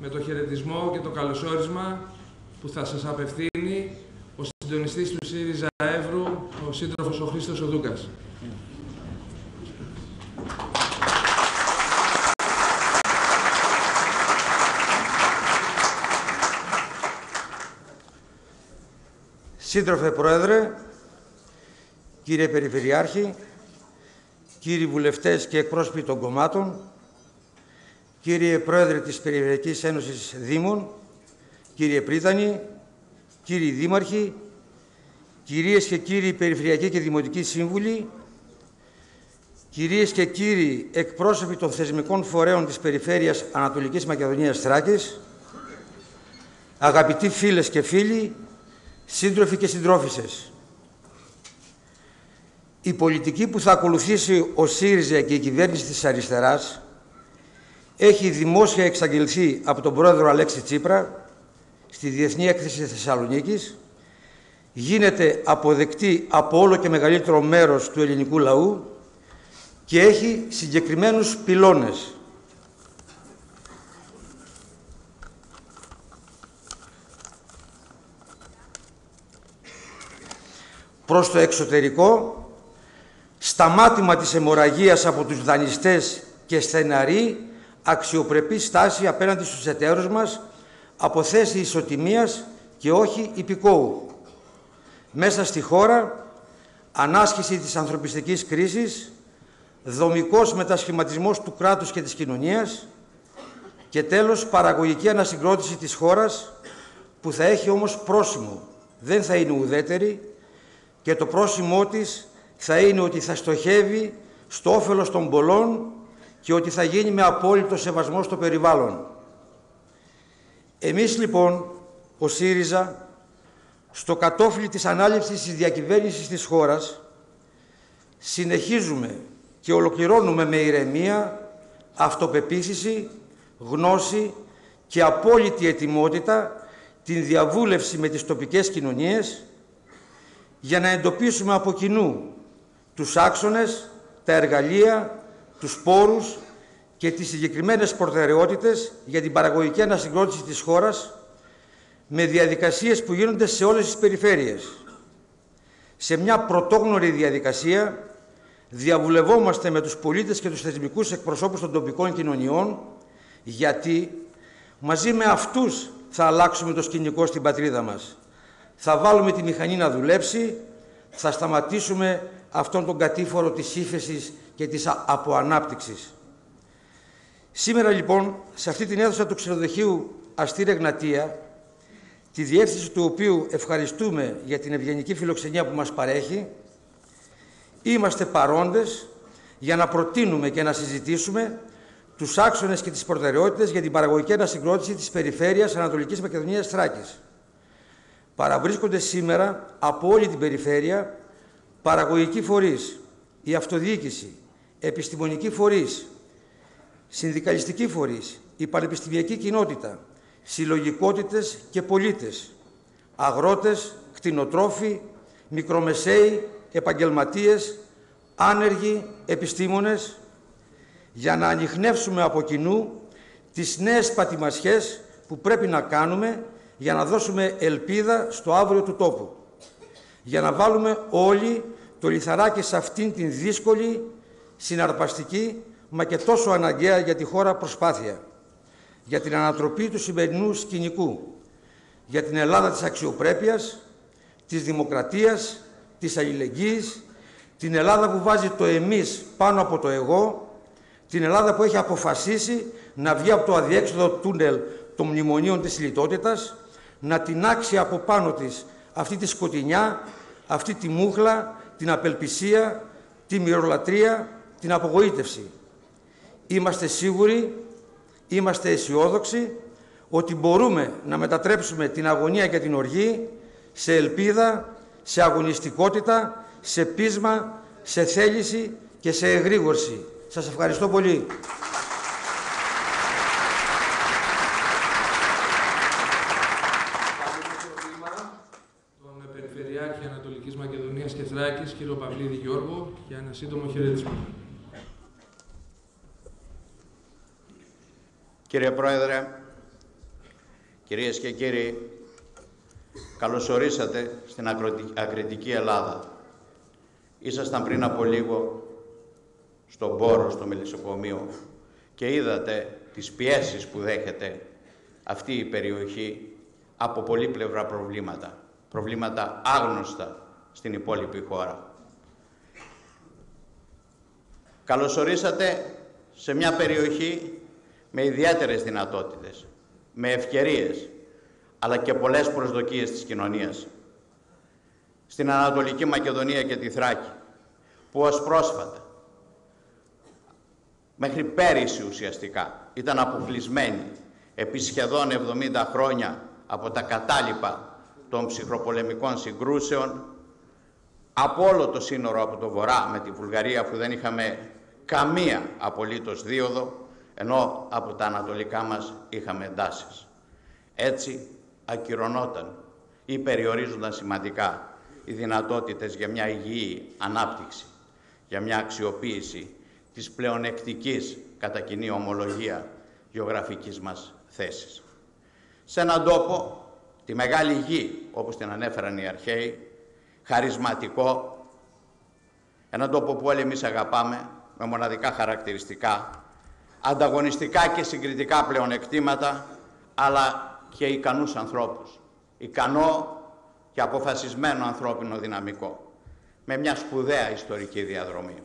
με το χαιρετισμό και το καλωσόρισμα που θα σας απευθύνει ο συντονιστής του ΣΥΡΙΖΑ Εύρου, ο σύντροφος ο Χρήστος Οδούκας. Σύντροφε Πρόεδρε, κύριε Περιφερειάρχη, κύριοι βουλευτές και εκπρόσωποι των κομμάτων, κύριε Πρόεδρε της Περιφερειακής Ένωσης Δήμων, κύριε Πρίτανη, κύριοι Δήμαρχοι, κυρίες και κύριοι Περιφερειακοί και Δημοτικοί Σύμβουλοι, κυρίες και κύριοι εκπρόσωποι των θεσμικών φορέων της Περιφέρειας Ανατολικής Μακεδονίας Θράκης, αγαπητοί φίλες και φίλοι, σύντροφοι και συντρόφισσες. Η πολιτική που θα ακολουθήσει ο ΣΥΡΙΖΑ και η κυβέρνηση της αριστεράς έχει δημόσια εξαγγελθεί από τον πρόεδρο Αλέξη Τσίπρα στη Διεθνή Έκθεση Θεσσαλονίκης, γίνεται αποδεκτή από όλο και μεγαλύτερο μέρος του ελληνικού λαού και έχει συγκεκριμένους πυλώνες. Προς το εξωτερικό, σταμάτημα της αιμορραγίας από τους δανειστές και στεναρή αξιοπρεπή στάση απέναντι στους εταίρους μας από θέση ισοτιμίας και όχι υπηκόου. Μέσα στη χώρα, ανάσχεση της ανθρωπιστικής κρίσης, δομικός μετασχηματισμός του κράτους και της κοινωνίας και τέλος παραγωγική ανασυγκρότηση της χώρας που θα έχει όμως πρόσημο, δεν θα είναι ουδέτερη και το πρόσημό της θα είναι ότι θα στοχεύει στο όφελος των πολλών και ότι θα γίνει με απόλυτο σεβασμό στο περιβάλλον. Εμείς λοιπόν, ο ΣΥΡΙΖΑ, στο κατόφλι της ανάληψης της διακυβέρνησης της χώρας, συνεχίζουμε και ολοκληρώνουμε με ηρεμία, αυτοπεποίθηση, γνώση και απόλυτη ετοιμότητα την διαβούλευση με τις τοπικές κοινωνίες για να εντοπίσουμε από κοινού τους άξονες, τα εργαλεία, τους πόρους και τις συγκεκριμένες προτεραιότητες για την παραγωγική ανασυγκρότηση της χώρας με διαδικασίες που γίνονται σε όλες τις περιφέρειες. Σε μια πρωτόγνωρη διαδικασία διαβουλευόμαστε με τους πολίτες και τους θεσμικούς εκπροσώπους των τοπικών κοινωνιών γιατί μαζί με αυτούς θα αλλάξουμε το σκηνικό στην πατρίδα μας. Θα βάλουμε τη μηχανή να δουλέψει, θα σταματήσουμε αυτόν τον κατήφορο της ύφεσης και της αποανάπτυξης. Σήμερα λοιπόν, σε αυτή την αίθουσα του ξενοδοχείου Αστήρια Γνατία, τη διεύθυνση του οποίου ευχαριστούμε για την ευγενική φιλοξενία που μας παρέχει, είμαστε παρόντες για να προτείνουμε και να συζητήσουμε τους άξονες και τις προτεραιότητες για την παραγωγική ανασυγκρότηση της περιφέρειας Ανατολικής Μακεδονίας Θράκης. Παραβρίσκονται σήμερα από όλη την περιφέρεια παραγωγικοί φορείς, η αυτοδιοίκηση, επιστημονική φορείς, συνδικαλιστική φορείς, η πανεπιστημιακή κοινότητα, συλλογικότητες και πολίτες, αγρότες, κτηνοτρόφοι, μικρομεσαίοι, επαγγελματίες, άνεργοι, επιστήμονες, για να ανοιχνεύσουμε από κοινού τις νέες πατημασιές που πρέπει να κάνουμε για να δώσουμε ελπίδα στο αύριο του τόπου. Για να βάλουμε όλοι το λιθαράκι σε αυτήν την δύσκολη, συναρπαστική, μα και τόσο αναγκαία για τη χώρα προσπάθεια. Για την ανατροπή του σημερινού σκηνικού. Για την Ελλάδα της αξιοπρέπειας, της δημοκρατίας, της αλληλεγγύης, την Ελλάδα που βάζει το εμείς πάνω από το εγώ, την Ελλάδα που έχει αποφασίσει να βγει από το αδιέξοδο τούνελ των μνημονίων της λιτότητας, να τεινάξει από πάνω της αυτή τη σκοτεινιά, αυτή τη μούχλα, την απελπισία, τη μυρολατρεία, την απογοήτευση. Είμαστε σίγουροι, είμαστε αισιόδοξοι ότι μπορούμε να μετατρέψουμε την αγωνία και την οργή σε ελπίδα, σε αγωνιστικότητα, σε πείσμα, σε θέληση και σε εγρήγορση. Σας ευχαριστώ πολύ. Μητσοτάκης, κύριο Παυλίδη Γιώργο, για ένα σύντομο χαιρετισμό. Κύριε Πρόεδρε, κυρίες και κύριοι, καλωσορίσατε στην ακριτική Ελλάδα. Ήσασταν πριν από λίγο στον Πόρο, στο Μελισσοκομείο και είδατε τις πιέσεις που δέχεται αυτή η περιοχή από πολύπλευρα προβλήματα. Προβλήματα άγνωστα στην υπόλοιπη χώρα. Καλωσορίσατε σε μια περιοχή με ιδιαίτερες δυνατότητες, με ευκαιρίες, αλλά και πολλές προσδοκίες της κοινωνίας. Στην Ανατολική Μακεδονία και τη Θράκη, που ως πρόσφατα, μέχρι πέρυσι ουσιαστικά, ήταν αποκλεισμένη επί σχεδόν 70 χρόνια από τα κατάλοιπα των ψυχροπολεμικών συγκρούσεων, από όλο το σύνορο από το βορρά με τη Βουλγαρία που δεν είχαμε καμία απολύτως δίωδο, ενώ από τα ανατολικά μας είχαμε εντάσεις. Έτσι ακυρωνόταν ή περιορίζονταν σημαντικά οι δυνατότητες για μια υγιή ανάπτυξη, για μια αξιοποίηση της πλεονεκτικής κατά κοινή ομολογία γεωγραφικής μας θέσης. Σε έναν τόπο, τη μεγάλη γη, όπως την ανέφεραν οι αρχαίοι, χαρισματικό, έναν τόπο που όλοι εμείς αγαπάμε, με μοναδικά χαρακτηριστικά, ανταγωνιστικά και συγκριτικά πλεονεκτήματα, αλλά και ικανούς ανθρώπους. Ικανό και αποφασισμένο ανθρώπινο δυναμικό, με μια σπουδαία ιστορική διαδρομή.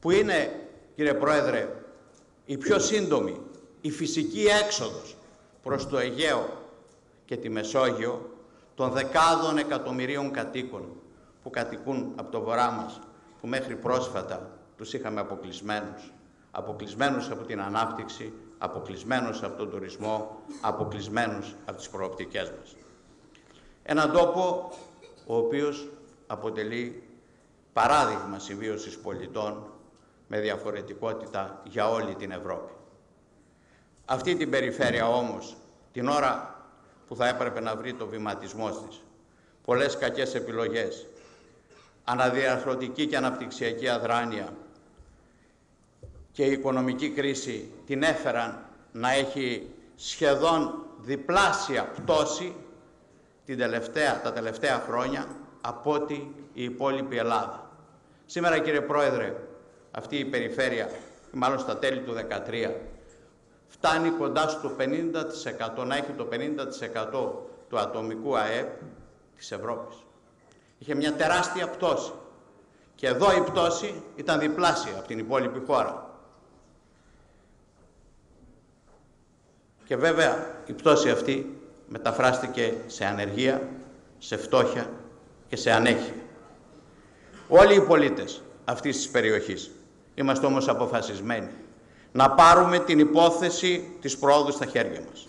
Που είναι, κύριε Πρόεδρε, η πιο σύντομη, η φυσική έξοδος προς το Αιγαίο και τη Μεσόγειο των δεκάδων εκατομμυρίων κατοίκων που κατοικούν από το βορρά μας, που μέχρι πρόσφατα τους είχαμε αποκλεισμένους. Αποκλεισμένους από την ανάπτυξη, αποκλεισμένους από τον τουρισμό, αποκλεισμένους από τις προοπτικές μας. Έναν τόπο ο οποίος αποτελεί παράδειγμα συμβίωσης πολιτών με διαφορετικότητα για όλη την Ευρώπη. Αυτή την περιφέρεια όμως, την ώρα που θα έπρεπε να βρει το βηματισμό της, πολλές κακές επιλογές, αναδιαρθρωτική και αναπτυξιακή αδράνεια. Και η οικονομική κρίση την έφεραν να έχει σχεδόν διπλάσια πτώση την τελευταία, τα τελευταία χρόνια από ότι η υπόλοιπη Ελλάδα. Σήμερα κύριε Πρόεδρε, αυτή η περιφέρεια, μάλλον στα τέλη του 2013, φτάνει κοντά στο 50%, να έχει το 50% του ατομικού ΑΕΠ της Ευρώπης. Είχε μια τεράστια πτώση. Και εδώ η πτώση ήταν διπλάσια από την υπόλοιπη χώρα. Και βέβαια η πτώση αυτή μεταφράστηκε σε ανεργία, σε φτώχεια και σε ανέχεια. Όλοι οι πολίτες αυτής της περιοχής είμαστε όμως αποφασισμένοι να πάρουμε την υπόθεση της πρόοδου στα χέρια μας.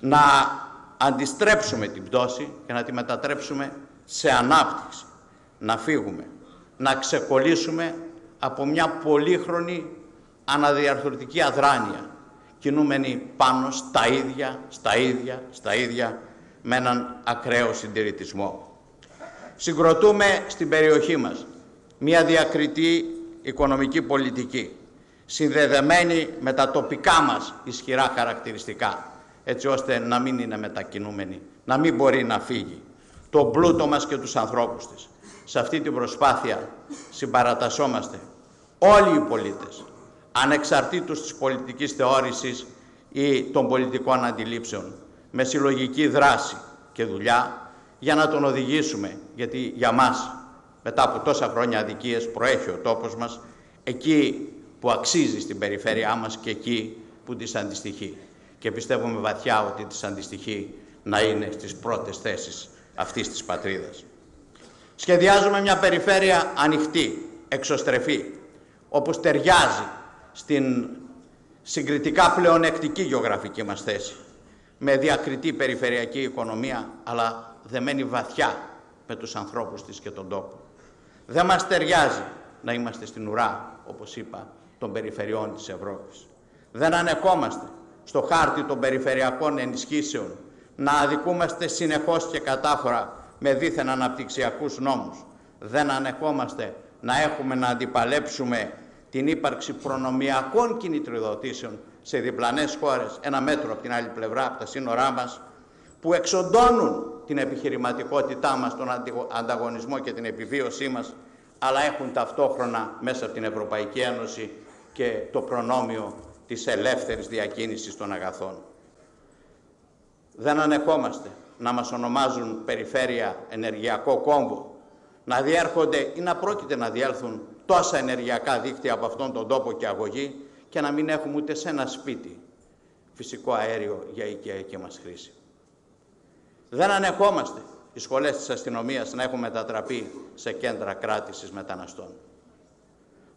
Να αντιστρέψουμε την πτώση και να τη μετατρέψουμε σε ανάπτυξη. Να φύγουμε, να ξεκολλήσουμε από μια πολύχρονη αναδιαρθρωτική αδράνεια κινούμενη πάνω στα ίδια, στα ίδια, στα ίδια με έναν ακραίο συντηρητισμό. Συγκροτούμε στην περιοχή μας μια διακριτή οικονομική πολιτική συνδεδεμένη με τα τοπικά μας ισχυρά χαρακτηριστικά έτσι ώστε να μην είναι μετακινούμενη, να μην μπορεί να φύγει το πλούτο μας και τους ανθρώπους της. Σε αυτή την προσπάθεια συμπαρατασσόμαστε όλοι οι πολίτες, ανεξαρτήτως της πολιτικής θεώρησης ή των πολιτικών αντιλήψεων, με συλλογική δράση και δουλειά για να τον οδηγήσουμε, γιατί για μας μετά από τόσα χρόνια αδικίες προέχει ο τόπος μας, εκεί που αξίζει στην περιφέρειά μας και εκεί που της αντιστοιχεί. Και πιστεύουμε βαθιά ότι της αντιστοιχεί να είναι στις πρώτες θέσεις αυτής της πατρίδας. Σχεδιάζουμε μια περιφέρεια ανοιχτή, εξωστρεφή, όπως ταιριάζει στην συγκριτικά πλεονεκτική γεωγραφική μας θέση, με διακριτή περιφερειακή οικονομία, αλλά δεμένη βαθιά με τους ανθρώπους της και τον τόπο. Δεν μας ταιριάζει να είμαστε στην ουρά, όπως είπα, των περιφερειών της Ευρώπης. Δεν ανεχόμαστε στο χάρτη των περιφερειακών ενισχύσεων να αδικούμαστε συνεχώς και κατάφορα με δίθεν αναπτυξιακούς νόμους. Δεν ανεχόμαστε να έχουμε να αντιπαλέψουμε την ύπαρξη προνομιακών κινητροδοτήσεων σε διπλανές χώρες, ένα μέτρο από την άλλη πλευρά, από τα σύνορά μας, που εξοντώνουν την επιχειρηματικότητά μας, τον ανταγωνισμό και την επιβίωσή μας, αλλά έχουν ταυτόχρονα μέσα από την Ευρωπαϊκή Ένωση και το προνόμιο της ελεύθερης διακίνησης των αγαθών. Δεν ανεχόμαστε να μας ονομάζουν περιφέρεια ενεργειακό κόμβο, να διέρχονται ή να πρόκειται να διέλθουν τόσα ενεργειακά δίκτυα από αυτόν τον τόπο και αγωγή και να μην έχουμε ούτε σε ένα σπίτι φυσικό αέριο για οικιακή μας χρήση. Δεν ανεχόμαστε οι σχολές της αστυνομίας να έχουν μετατραπεί σε κέντρα κράτησης μεταναστών.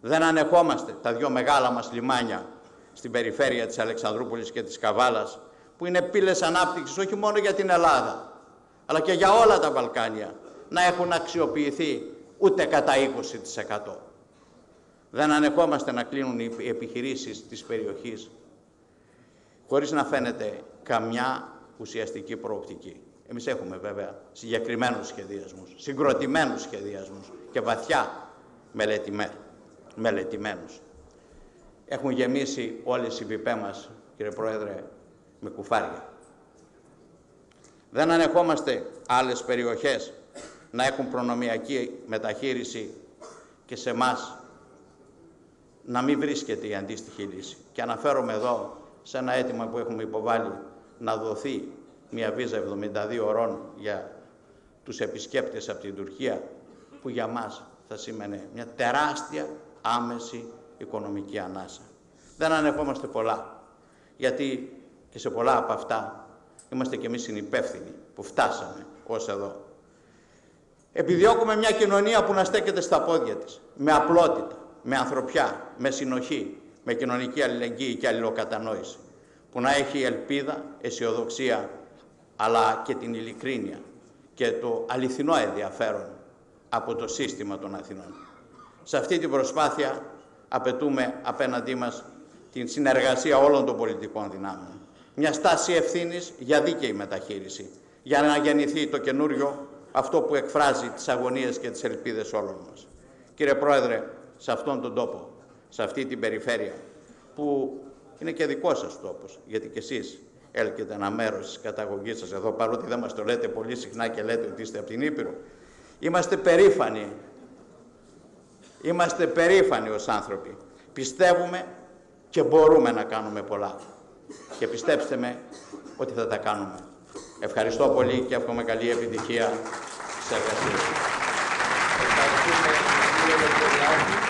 Δεν ανεχόμαστε τα δυο μεγάλα μας λιμάνια στην περιφέρεια της Αλεξανδρούπολης και της Καβάλας που είναι πύλες ανάπτυξης όχι μόνο για την Ελλάδα αλλά και για όλα τα Βαλκάνια να έχουν αξιοποιηθεί ούτε κατά 20%. Δεν ανεχόμαστε να κλείνουν οι επιχειρήσεις της περιοχής χωρίς να φαίνεται καμιά ουσιαστική προοπτική. Εμείς έχουμε βέβαια συγκεκριμένους σχεδιασμούς, συγκροτημένους σχεδιασμούς και βαθιά μελετημένους. Έχουν γεμίσει όλες οι βιπέ μας, κύριε Πρόεδρε, με κουφάρια. Δεν ανεχόμαστε άλλες περιοχές να έχουν προνομιακή μεταχείριση και σε μας να μην βρίσκεται η αντίστοιχη λύση. Και αναφέρομαι εδώ σε ένα αίτημα που έχουμε υποβάλει να δοθεί μια βίζα 72 ωρών για τους επισκέπτες από την Τουρκία, που για μας θα σήμαινε μια τεράστια άμεση οικονομική ανάσα. Δεν ανεχόμαστε πολλά, γιατί και σε πολλά από αυτά είμαστε κι εμείς συνυπεύθυνοι που φτάσαμε ως εδώ. Επιδιώκουμε μια κοινωνία που να στέκεται στα πόδια της, με απλότητα, με ανθρωπιά, με συνοχή, με κοινωνική αλληλεγγύη και αλληλοκατανόηση, που να έχει ελπίδα, αισιοδοξία, αλλά και την ειλικρίνεια και το αληθινό ενδιαφέρον από το σύστημα των Αθηνών. Σε αυτή την προσπάθεια απαιτούμε απέναντί μας την συνεργασία όλων των πολιτικών δυνάμεων. Μια στάση ευθύνης για δίκαιη μεταχείριση, για να γεννηθεί το καινούριο αυτό που εκφράζει τις αγωνίες και τις ελπίδες όλων μας. Κύριε Πρόεδρε, σε αυτόν τον τόπο, σε αυτή την περιφέρεια, που είναι και δικό σας τόπος, γιατί και εσείς έλκετε ένα μέρος της καταγωγής σας εδώ, παρότι δεν μας το λέτε πολύ συχνά και λέτε ότι είστε από την Ήπειρο. Είμαστε περήφανοι. Είμαστε περήφανοι ως άνθρωποι. Πιστεύουμε και μπορούμε να κάνουμε πολλά. Και πιστέψτε με ότι θα τα κάνουμε. Ευχαριστώ πολύ και εύχομαι καλή επιτυχία σε εργασίες. Ευχαριστούμε κύριε Λεπτοριάκη.